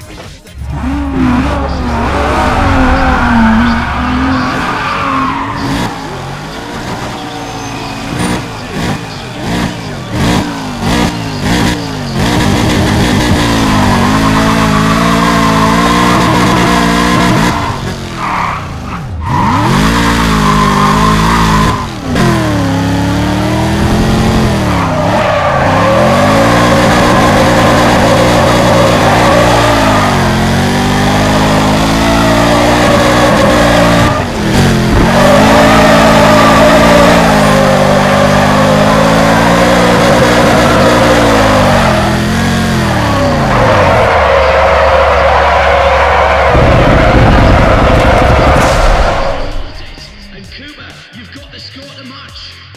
Thank short the match.